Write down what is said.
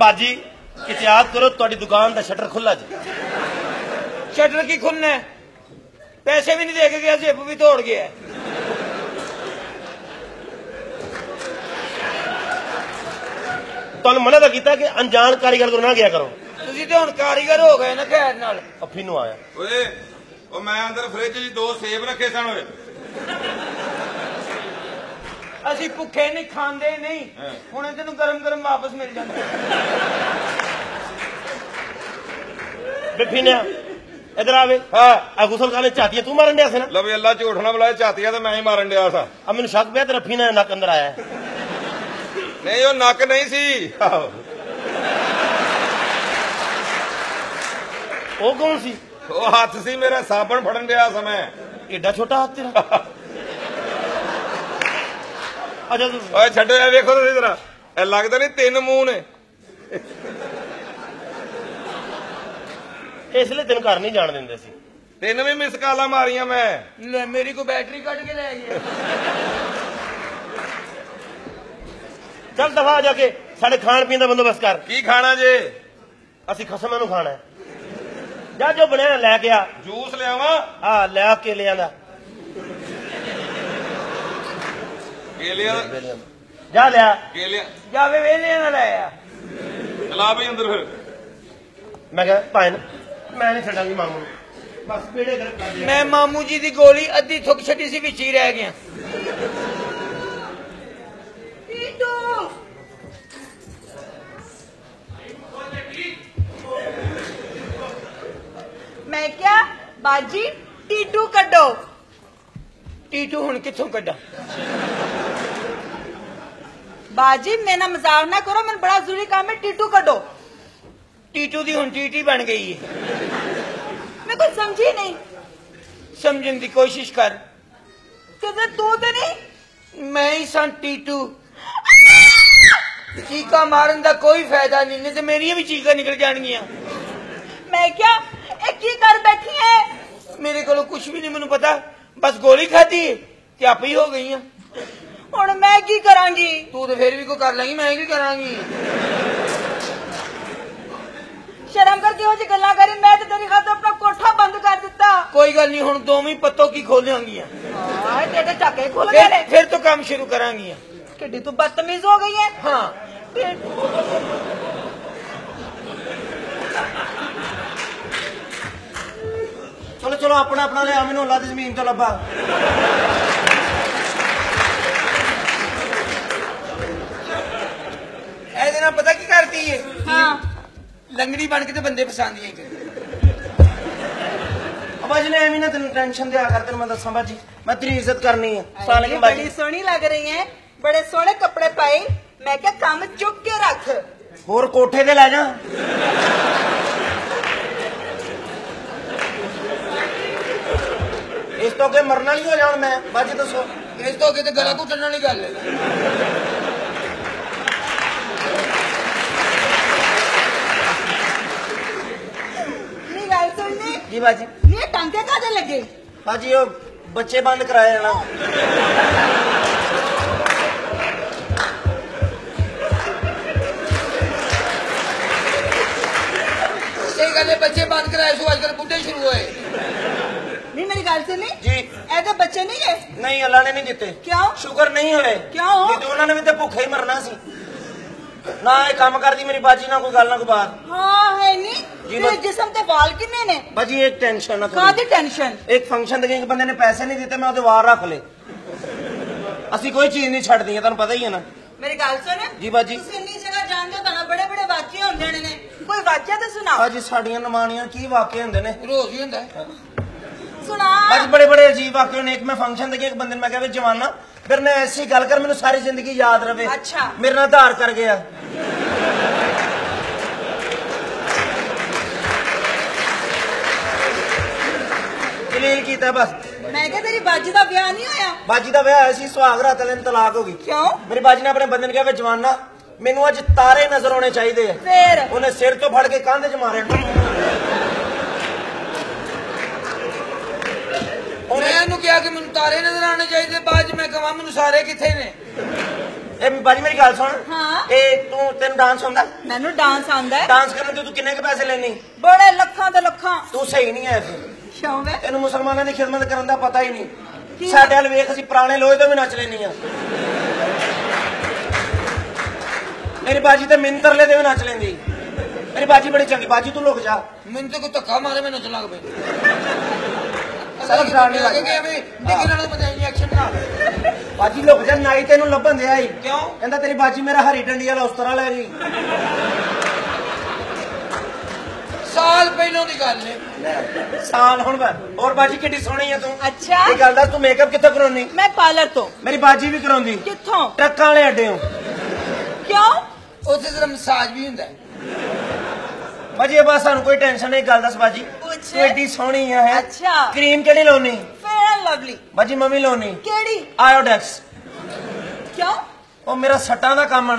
ਬਾਜੀ ਇਤਿਆਦ ਕਰੋ ਤੁਹਾਡੀ ਦੁਕਾਨ ਦਾ ਸ਼ਟਰ ਖੁੱਲਾ ਜੀ। ਸ਼ਟਰ ਕੀ ਖੁੱਲਣਾ ਹੈ? ਪੈਸੇ ਵੀ ਨਹੀਂ ਦੇ ਕੇ ਗਿਆ ਜਿੱਪ ਵੀ ਤੋੜ ਗਿਆ। ਤੁਹਾਨੂੰ ਮਨਾ ਤਾਂ ਕੀਤਾ ਕਿ ਅਣਜਾਣ ਕਾਰੀਗਰ ਕੋਲ ਨਾ ਗਿਆ ਕਰੋ। ਤੁਸੀਂ ਤੇ ਹੁਣ ਕਾਰੀਗਰ ਹੋ ਗਏ ਨਾ ਖੈਰ ਨਾਲ। ਅੱਫੀ ਨੂੰ ਆਇਆ। ਓਏ ਉਹ ਮੈਂ ਅੰਦਰ ਫ੍ਰਿਜ 'ਚ ਦੋ ਸੇਬ ਰੱਖੇ ਸਨ ਓਏ। ਅਸੀਂ ਭੁੱਖੇ ਨਹੀਂ ਖਾਂਦੇ ਨਹੀਂ। ਹੁਣ ਤੈਨੂੰ ਗਰਮ ਗਰਮ ਵਾਪਸ ਮਿਲ ਜਾਂਦੇ ਬਿਫੀ ਨੇ ਇਧਰ ਆਵੇ ਹਾਂ। ਆ ਗੁਸਲਖਾਨੇ ਚਾਤੀਆਂ ਤੂੰ ਮਾਰਨ ਡਿਆ ਸੀ ਨਾ? ਲਵੇ ਅੱਲਾ ਝੂਠ ਨਾ ਬੁਲਾਏ ਝਾਤੀਆਂ ਤੇ ਮੈਂ ਹੀ ਮਾਰਨ ਡਿਆ ਸਾਂ। ਆ ਮੈਨੂੰ ਸ਼ੱਕ ਪਿਆ ਤੇ ਰੱਫੀ ਨੇ ਨੱਕ ਅੰਦਰ ਆਇਆ। ਨਹੀਂ ਉਹ ਨੱਕ ਨਹੀਂ ਸੀ। ਉਹ ਕੌਣ ਸੀ? ਉਹ ਹੱਥ ਸੀ ਮੇਰਾ ਸਾਬਣ ਫੜਨ ਡਿਆ ਸਾਂ ਮੈਂ। ਏਡਾ ਛੋਟਾ ਹੱਥ ਤੇਰਾ। ਅੱਛਾ ਓਏ ਛੱਡੋ ਇਹ ਵੇਖੋ ਤੁਸੀਂ ਜਰਾ। ਇਹ ਲੱਗਦਾ ਨਹੀਂ ਤਿੰਨ ਮੂੰਹ ਨੇ। ਇਸ ਲਈ ਤੈਨੂੰ ਘਰ ਨਹੀਂ ਜਾਣ ਦਿੰਦੇ ਸੀ। ਤਿੰਨ ਵੀ ਮਿਸ ਕਾਲਾਂ ਮਾਰੀਆਂ ਮੈਂ। ਲੈ ਮੇਰੀ ਕੋ ਬੈਟਰੀ ਕੱਢ ਕੇ ਲੈ ਗਿਆ ਚੱਲ ਦਫਾ ਆ ਜਾ ਕੇ ਸਾਡੇ ਖਾਣ ਪੀਣ ਦਾ ਬੰਦੋਬਸਤ ਕਰ। ਕੀ ਖਾਣਾ ਜੇ? ਅਸੀਂ ਖਸਮਾਂ ਨੂੰ ਖਾਣਾ ਹੈ। ਜਾ ਜੋ ਬਣਿਆ ਲੈ ਕੇ ਆ। ਜੂਸ ਲਿਆਵਾਂ? ਆ ਲੈ ਆ ਕੇਲਿਆਂ ਕੇਲਿਆਂ ਜਾ ਲਿਆ। ਕੇਲਿਆਂ ਜਾਵੇ ਵੇਲੇ ਨਾ ਲੈ ਆ ਚਲਾ ਬਈ ਅੰਦਰ ਫਿਰ। ਮੈਂ ਕਿਹਾ ਭਾਈ ਮੈਂ ਨਹੀਂ ਛੱਡਾਂਗੀ ਮਾਮੂ ਨੂੰ। ਬਸ ਪੇੜੇ ਕਰ ਕਰ ਮੈਂ ਮਾਮੂ ਜੀ ਦੀ ਗੋਲੀ ਅੱਧੀ ਥੁੱਕ ਛੱਡੀ ਸੀ ਵਿੱਚ ਹੀ ਰਹਿ ਗਿਆ। ਮੈਂ ਕਿਹਾ ਬਾਜੀ ਟੀਟੂ ਕੱਢੋ। ਟੀਟੂ ਹੁਣ ਕਿੱਥੋਂ ਕੱਢਾਂ? ਬਾਜੀ ਮੇਰੇ ਮਜ਼ਾਕ ਨਾ ਕਰੋ ਮੈਨੂੰ ਬੜਾ ਜ਼ਰੂਰੀ ਕੰਮ ਹੈ ਟੀਟੂ ਕੱਢੋ। ਟੀਟੂ ਦੀ ਹੁਣ ਟੀਟੀ ਬਣ ਗਈ ਹੈ। ਮੈਂ ਕੁਝ ਸਮਝੀ ਨਹੀਂ। ਸਮਝਣ ਦੀ ਕੋਸ਼ਿਸ਼ ਕਰ। ਕਿਤੇ ਤੂੰ ਤੇ ਨਹੀਂ? ਮੈਂ ਹੀ ਸਾਂ ਟੀਟੂ। ਚੀਕਾ ਮਾਰਨ ਦਾ ਕੋਈ ਫਾਇਦਾ ਨਹੀਂ ਨਹੀਂ ਤੇ ਮੇਰੀਆਂ ਵੀ ਚੀਕਾਂ ਨਿਕਲ ਜਾਣਗੀਆਂ। ਮੈਂ ਕਿਹਾ ਇਹ ਕੀ ਕਰ ਬੈਠੀ ਹੈ ਮੇਰੇ ਕੋਲੋਂ ਕੁਝ ਵੀ ਨਹੀਂ ਮੈਨੂੰ ਪਤਾ। ਬਸ ਗੋਲੀ ਖਾਧੀ ਤੇ ਆਪੇ ਹੀ ਹੋ ਗਈਆਂ। ਹੁਣ ਮੈਂ ਕੀ ਕਰਾਂਗੀ? ਤੂੰ ਤੇ ਫੇਰ ਵੀ ਕੋ ਕਰ ਲਾਂਗੀ ਮੈਂ ਕੀ ਕਰਾਂਗੀ? ਸ਼ਰਮ ਕਰ ਕਿਹੋ ਜਿਹੀ ਗੱਲਾਂ ਕਰੀ ਮੈਂ ਤੇ ਤੇਰੀ ਖਾਤਰ ਆਪਣਾ ਕੋਠਾ ਬੰਦ ਕਰ ਦਿੱਤਾ। ਕੋਈ ਗੱਲ ਨਹੀਂ ਹੁਣ ਦੋਵੇਂ ਪੱਤੋਂ ਕੀ ਖੋਲਿਆਂਗੀਆਂ ਹਾਏ ਤੇਰੇ ਚੱਕੇ ਖੁੱਲ ਗਏ ਫਿਰ ਨੇ। ਫਿਰ ਤੋਂ ਕੰਮ ਸ਼ੁਰੂ ਕਰਾਂਗੀਆਂ। ਕਿੱਡੀ ਤੂੰ ਬਦਤਮੀਜ਼ ਹੋ ਗਈ ਹੈ ਹਾਂ। ਚਲੋ ਚਲੋ ਆਪਣਾ ਆਪਣਾ ਲਿਆ ਮੈਨੂੰ ਅੱਲਾ ਦੀ ਜ਼ਮੀਨ ਤੋਂ ਲੱਭਾ ਇਹਦੇ ਨਾਲ ਕਰਦੀ ਏ ਹਾਂ। ਲੰਗੜੀ ਬਣ ਕੇ ਤੇ ਬੰਦੇ ਫਸਾਉਂਦੀ ਏ ਬਾਜੀ ਨੇ ਐਵੇਂ ਨਾ ਤੈਨੂੰ ਟੈਨਸ਼ਨ ਦਿਆ ਕਰ ਤੈਨੂੰ ਮੈਂ ਦੱਸਾਂ ਬਾਜੀ। ਮੈਂ ਤੇਰੀ ਇੱਜ਼ਤ ਕਰਨੀ ਹੈ ਸਾਲ ਕੇ ਬਾਜੀ। ਬੜੀ ਸੋਹਣੀ ਲੱਗ ਰਹੀ ਹੈ ਬੜੇ ਸੋਹਣੇ ਕੱਪੜੇ ਪਾਏ। ਮੈਂ ਕਿਹਾ ਕੰਮ ਚੁੱਕ ਕੇ ਰੱਖ। ਹੋਰ ਕੋਠੇ ਤੇ ਲੈ ਜਾ। ਇਸ ਤੋਂ ਅੱਗੇ ਮਰਨਾ ਨਹੀਂ ਹੋ ਜਾਣ ਮੈਂ। ਬਾਜੀ ਦੱਸੋ। ਇਸ ਤੋਂ ਅੱਗੇ ਤੇ ਗਲਾ ਘੁੱਟਣ ਵਾਲੀ ਗੱਲ ਹੈ ਨਹੀਂ ਗੱਲ ਸੁਣਨੀ ਜੀ ਬਾਜੀ? ਇਹ ਟਾਂਕੇ ਕਾਦੇ ਲੱਗੇ? ਬਾਜੀ ਉਹ ਬੱਚੇ ਬੰਦ ਕਰਾਏ ਜਾਣਾ। ਸਹੀ ਗੱਲ ਹੈ ਬੱਚੇ ਬੰਦ ਕਰਾਏ ਸੋ ਅੱਜ ਕੱਲ ਬੁੱਢੇ ਸ਼ੁਰੂ ਹੋਏ। ਨਹੀਂ ਮੇਰੀ ਗੱਲ ਸੁਣੀ ਜੀ। ਇਹਦੇ ਬੱਚੇ ਨਹੀਂ ਹੈ ਨਹੀਂ ਅੱਲਾ ਨੇ ਨਹੀਂ ਦਿੱਤੇ। ਕਿਉਂ? ਸ਼ੁਕਰ ਨਹੀਂ ਹੋਏ। ਕਿਉਂ? ਨਹੀਂ ਤੇ ਉਹਨਾਂ ਨੇ ਵੀ ਤੇ ਭੁੱਖੇ ਹੀ ਮਰਨਾ ਸੀ। ਨਾ ਇਹ ਕੰਮ ਕਰਦੀ ਮੇਰੀ ਬਾਜੀ ਨਾ ਕੋਈ ਗੱਲ ਨਾ ਕੋਈ ਬਾਤ। ਹਾਂ ਹੈ ਨਹੀਂ ਜੀ ਤੇਰੇ ਬਸ। ਜਿਸਮ ਤੇ ਵਾਲ ਕਿੰਨੇ ਨੇ? ਬਾਜੀ ਇੱਕ ਟੈਨਸ਼ਨ ਨਾ ਕਰੋ। ਕਾਦੀ ਟੈਨਸ਼ਨ ਇੱਕ ਫੰਕਸ਼ਨ ਤੇ ਇੱਕ ਬੰਦੇ ਨੇ ਪੈਸੇ ਨਹੀਂ ਦਿੱਤੇ ਮੈਂ ਉਹਦੇ ਵਾਰ ਰੱਖ ਲਏ। ਅਸੀਂ ਕੋਈ ਚੀਜ਼ ਨਹੀਂ ਛੱਡਦੀਆਂ ਤੁਹਾਨੂੰ ਪਤਾ ਹੀ ਹੈ ਨਾ। ਮੇਰੀ ਗੱਲ ਸੁਣ। ਜੀ ਬਾਜੀ। ਤੁਸੀਂ ਇੰਨੀ ਜਗ੍ਹਾ ਜਾਣਦੇ ਹੋ ਤਾਂ ਬੜੇ ਬੜੇ ਵਾਕਿਆ ਹੁੰਦੇ ਨੇ। ਕੋਈ ਵਾਕਿਆ ਤਾਂ ਸੁਣਾ ਬਾਜੀ ਸਾਡੀਆਂ ਨਮਾਣੀਆਂ ਕੀ ਵਾਕਿਆ ਹੁੰਦੇ ਨੇ? ਰੋਜ਼ ਹੀ ਹੁੰਦਾ। ਹੈ। ਸੁਣਾ। ਅੱਜ ਬੜੇ ਬੜੇ ਅਜੀਬ ਵਾਕਿਆ ਨੇ ਇੱਕ ਮੈਂ ਫੰਕਸ਼ਨ ਤੇ ਗਿਆ ਇੱਕ ਬੰਦੇ ਨੇ ਮੈਂ ਕਿਹਾ ਵੀ ਜਵਾਨਾ ਫਿਰ ਨੇ ਐਸੀ ਗੱਲ ਕਰ ਮੈਨੂੰ ਸਾਰੀ ਜ਼ਿੰਦਗੀ ਯਾਦ ਰਵੇ। ਅੱਛਾ। ਮੇਰੇ ਨਾਲ ਆਧਾਰ ਕਰ ਗਿਆ। ਜਲੀਲ ਕੀਤਾ ਬਸ। ਮੈਂ ਕਿਹਾ ਤੇਰੀ ਬਾਜੀ ਦਾ ਵਿਆਹ ਨਹੀਂ ਹੋਇਆ? ਬਾਜੀ ਦਾ ਵਿਆਹ ਹੋਇਆ ਸੀ ਸੁਹਾਗ ਰਾਤ ਵਾਲੇ ਤਲਾਕ ਹੋ ਗਈ। ਕਿਉਂ? ਮੇਰੀ ਬਾਜੀ ਨੇ ਆਪਣੇ ਬੰਦੇ ਨੂੰ ਕਿਹਾ ਵੀ ਜਵਾਨਾ ਮੈਨੂੰ ਅੱਜ ਤਾਰੇ ਨਜ਼ਰ ਆਉਣੇ ਚਾਹੀਦੇ ਆ। ਫੇਰ? ਉਹਨੇ ਸਿਰ ਤੋਂ ਫੜ ਕੇ ਕੰਧ 'ਚ ਮਾਰਿਆ ਮੈਂ ਉਹਨੂੰ ਕਿਹਾ ਕਿ ਮੈਨੂੰ ਤਾਰੇ ਨਜ਼ਰ ਆਉਣੇ ਚਾਹੀਦੇ ਬਾਅਦ ਮੈਂ ਕਹਾਂ ਮੈਨੂੰ ਸਾਰੇ ਕਿੱਥੇ ਨੇ? ਇਹ ਬਾਜੀ ਮੇਰੀ ਗੱਲ ਸੁਣ। ਹਾਂ। ਇਹ ਤੂੰ ਤੈਨੂੰ ਡਾਂਸ ਆਉਂਦਾ? ਮੈਨੂੰ ਡਾਂਸ ਆਉਂਦਾ ਹੈ। ਡਾਂਸ ਕਰਨ ਤੇ ਤੂੰ ਕਿੰਨੇ ਕੁ ਪੈਸੇ ਲੈਣੀ ਬੜੇ ਲੱਖਾਂ ਤੇ ਲੱਖਾਂ। ਤੂੰ ਸਹੀ ਨਹੀਂ ਹੈ ਫਿਰ ਕਿਉਂ ਵੇ? ਤੈਨੂੰ ਮੁਸਲਮਾਨਾਂ ਦੀ ਖਿਦਮਤ ਕਰਨ ਦਾ ਪਤਾ ਹੀ ਕੀ? ਨਹੀਂ ਸਾਡੇ ਵੱਲ ਵੇਖ ਅਸੀਂ ਪੁਰਾਣੇ ਲੋਹੇ ਤੋਂ ਵੀ ਨੱਚ ਲੈਣੀ ਆ ਮੇਰੀ ਬਾਜੀ ਤੇ ਮਿੰਤਰਲੇ ਦੇ ਵੀ ਨੱਚ ਲੈਂਦੀ। ਮੇਰੀ ਬਾਜੀ ਬੜੀ ਚੰਗੀ ਬਾਜੀ ਤੂੰ ਲੁਕ ਜਾ। ਮੈਨੂੰ ਤਾਂ ਕੋਈ ਧੱਕਾ ਮਾਰੇ ਮੈਨੂੰ ਨੱਚਣ ਲੱਗ ਪਏ। ਸਾਰਾ ਫਰਾਡ ਨਹੀਂ ਲੱਗੇ ਲੱਗਦਾ ਐਵੇਂ ਡਿੱਗਣ ਵਾਲਾ ਬੰਦਾ ਇੰਜੈਕਸ਼ਨ ਨਾਲ ਬਾਜੀ ਲੁਕ ਜਾ ਨਾਈ ਤੈਨੂੰ ਲੱਭਣ ਦਿਆ ਈ ਕਿਉਂ ਕਹਿੰਦਾ ਤੇਰੀ ਬਾਜੀ ਮੇਰਾ ਹਰੀ ਡੰਡੀ ਵਾਲਾ ਉਸ ਤਰ੍ਹਾਂ ਲੈ ਗਈ ਸਾਲ ਪਹਿਲਾਂ ਦੀ ਗੱਲ ਹੈ ਸਾਲ ਹੁਣ ਹੋਰ ਬਾਜੀ ਕਿੱਡੀ ਸੋਹਣੀ ਆ ਤੂੰ ਅੱਛਾ ਇਹ ਗੱਲ ਦੱਸ ਤੂੰ ਮੇਕਅਪ ਕਿੱਥੋਂ ਕਰਾਉਣੀ ਮੈਂ ਪਾਰਲਰ ਤੋਂ ਮੇਰੀ ਬਾਜੀ ਵੀ ਕਰਾਉਂਦੀ ਕਿੱਥੋਂ ਟਰੱਕਾਂ ਵਾਲੇ ਅੱਡਿਓਂ ਕਿਉਂ ਉੱਥੇ ਜ਼ਰਾ ਮਸਾਜ ਵੀ ਹੁੰਦਾ ਹੈ। ਬਾਜੀ ਬਸ ਸਾਨੂੰ ਕੋਈ ਟੈਨਸ਼ਨ ਨਹੀਂ ਗੱਲ ਦੱਸ ਬਾਜੀ। ਤੂੰ ਐਡੀ ਸੋਹਣੀ ਆ ਹੈ। ਅੱਛਾ। ਕਰੀਮ ਕਿਹੜੀ ਲਾਉਣੀ? ਫੇਰ ਐਂਡ ਲਵਲੀ ਬਾਜੀ ਮੰਮੀ ਲਾਉਣੀ। ਕਿਹੜੀ? ਆਇਓਡੈਕਸ। ਕਿਉਂ? ਉਹ ਮੇਰਾ ਸੱਟਾਂ ਦਾ ਕੰਮ ਆ